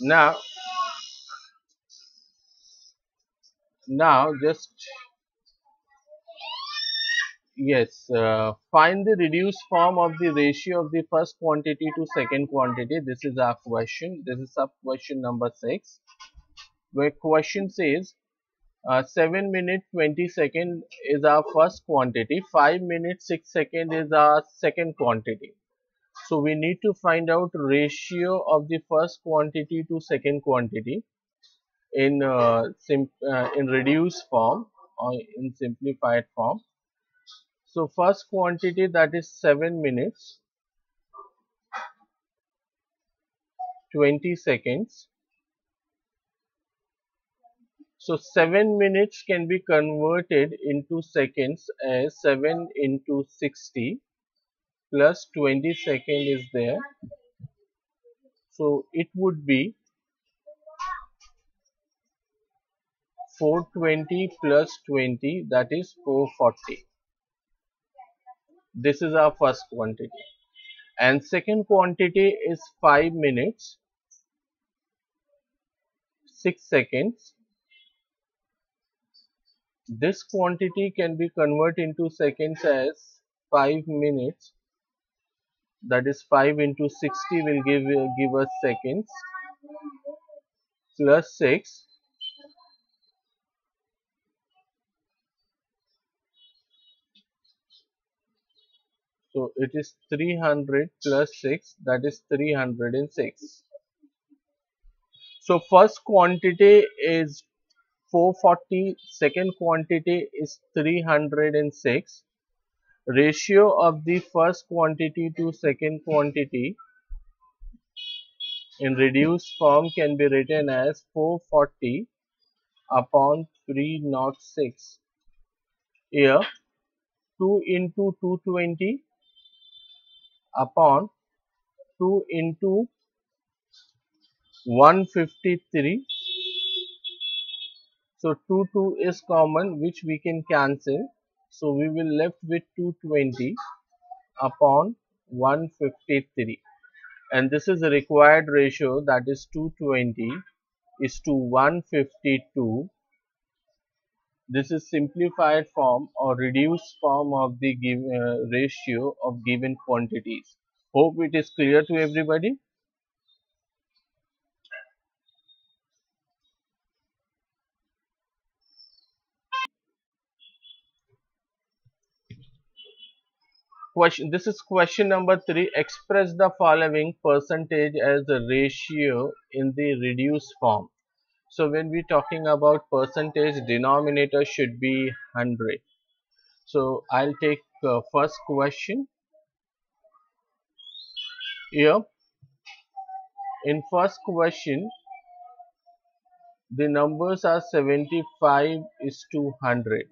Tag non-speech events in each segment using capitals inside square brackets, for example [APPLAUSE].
now now just yes uh, find the reduced form of the ratio of the first quantity to second quantity. This is our question. This is sub question number 6 where question says uh, 7 minute 20 second is our first quantity 5 minutes 6 second is our second quantity so we need to find out ratio of the first quantity to second quantity in uh, uh, in reduced form or in simplified form. So first quantity that is 7 minutes 20 seconds. So 7 minutes can be converted into seconds as 7 into 60 plus 20 second is there. So it would be 420 plus 20 that is 440. This is our first quantity. And second quantity is 5 minutes 6 seconds. This quantity can be converted into seconds as 5 minutes that is 5 into 60 will give give us seconds. Plus 6 so it is 300 plus 6 that is 306 so first quantity is 440 second quantity is 306 ratio of the first quantity to second quantity in reduced form can be written as 440 upon 306 here 2 into 220 upon 2 into 153 so 2 2 is common which we can cancel so we will left with 220 upon 153 and this is the required ratio that is 220 is to 152 this is simplified form or reduced form of the give, uh, ratio of given quantities. Hope it is clear to everybody question this is question number 3 express the following percentage as a ratio in the reduced form. So when we talking about percentage denominator should be 100 so i'll take uh, first question. Here. In first question the numbers are 75 is to 100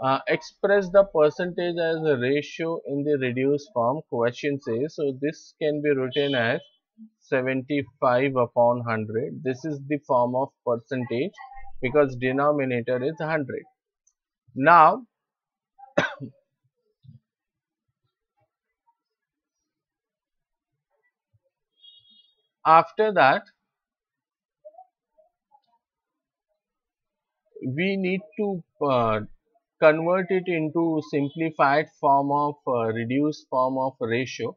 uh, express the percentage as a ratio in the reduced form question says so this can be written as 75 upon 100 this is the form of percentage because denominator is 100 now [COUGHS] after that we need to uh, convert it into simplified form of uh, reduced form of ratio.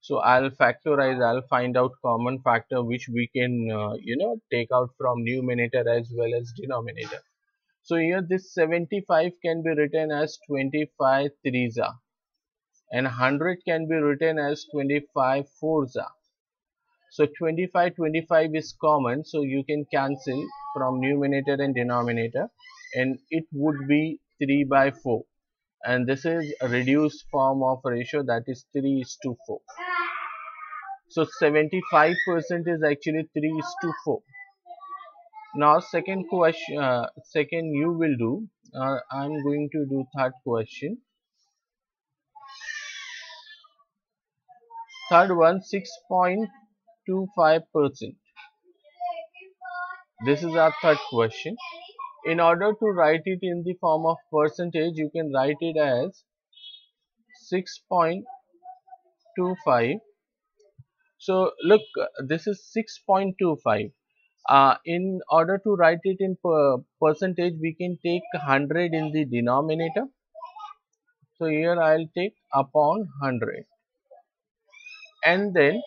So i'll factorize i'll find out common factor which we can uh, you know take out from numerator as well as denominator. So here this 75 can be written as 25 threesa and 100 can be written as 25 fourza so 25 25 is common. So you can cancel from numerator and denominator and it would be 3 by 4 and this is a reduced form of ratio that is 3 is to 4 so 75 percent is actually 3 is to 4 now second question uh, second you will do uh, i'm going to do third question. Third one 6.25 percent. This is our third question in order to write it in the form of percentage you can write it as 6.25 6.25 so look this is 6.25 uh, in order to write it in per percentage we can take 100 in the denominator. So here I'll take upon 100 and then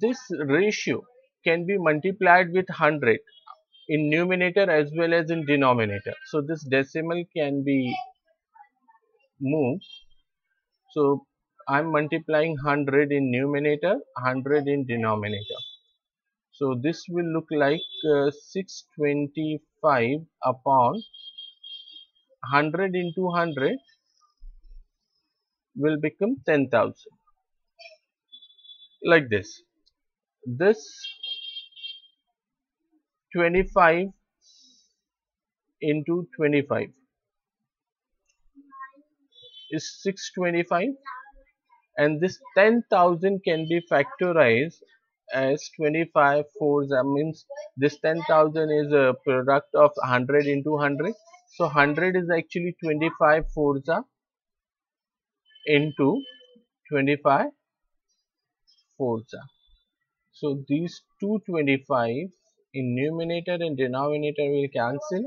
this ratio can be multiplied with 100 in numerator as well as in denominator. So this decimal can be moved. So I'm multiplying 100 in numerator, 100 in denominator. So this will look like uh, 625 upon 100 into 100 will become 10,000 like this. This 25 into 25 is 625 and this 10,000 can be factorized as 25 fours. That means this 10,000 is a product of 100 into 100 so 100 is actually 25 fours into 25 fours so these 225 in numerator and denominator will cancel.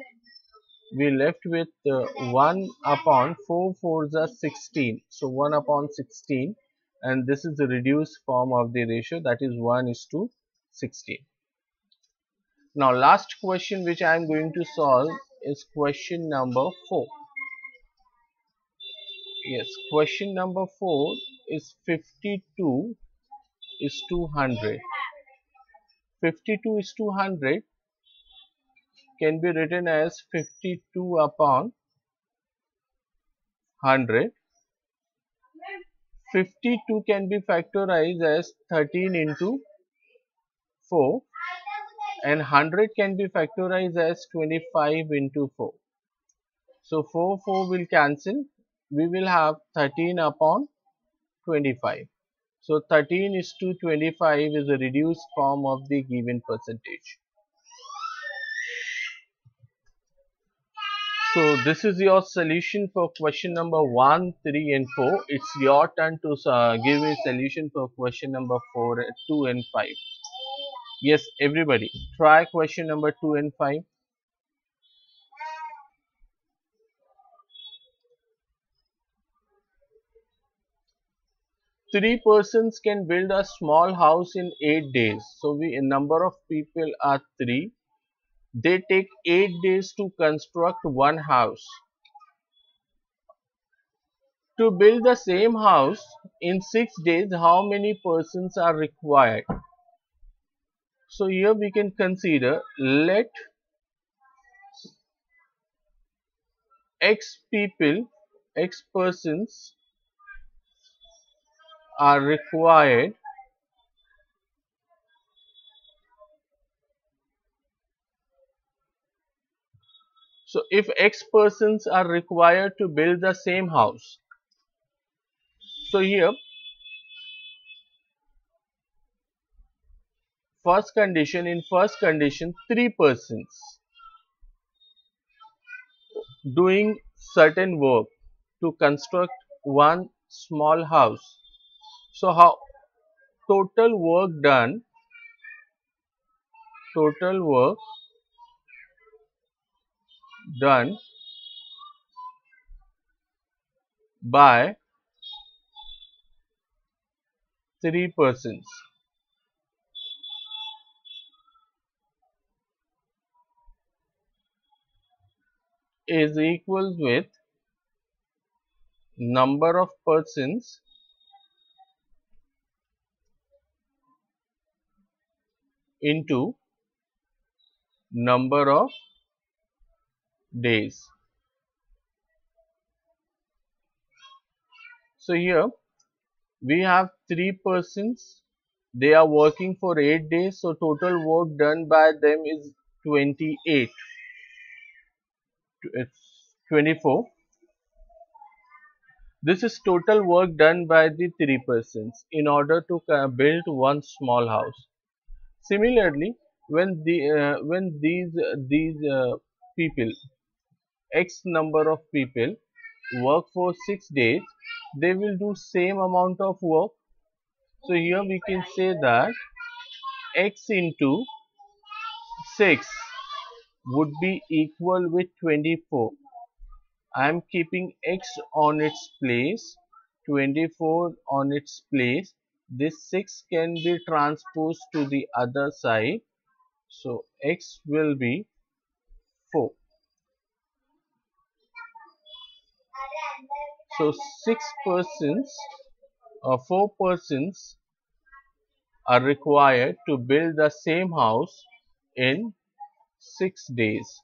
We left with uh, 1 upon 4 fours are 16 so 1 upon 16 and this is the reduced form of the ratio that is 1 is to 16 now last question which i am going to solve is question number 4 yes question number 4 is 52 is 200 52 is 200 can be written as 52 upon 100 52 can be factorized as 13 into 4 and 100 can be factorized as 25 into 4 so 4 4 will cancel. We will have 13 upon 25 so 13 is to 25 is a reduced form of the given percentage. So this is your solution for question number 1, 3 and 4. It's your turn to uh, give a solution for question number 4, 2 and 5. Yes, everybody, try question number 2 and 5. Three persons can build a small house in eight days. So we a number of people are three. They take eight days to construct one house. To build the same house in six days how many persons are required? So here we can consider let x people x persons are required so if x persons are required to build the same house so here first condition in first condition three persons doing certain work to construct one small house so how total work done, total work done by three persons. is equal with number of persons into number of days. So here we have three persons. They are working for 8 days. So total work done by them is 28 it's 24 this is total work done by the three persons in order to build one small house Similarly, when the uh, when these these uh, people x number of people work for 6 days they will do same amount of work. So here we can say that x into 6 would be equal with 24. I am keeping x on its place, 24 on its place. This 6 can be transposed to the other side. So x will be 4. So 6 persons or 4 persons are required to build the same house in 6 days.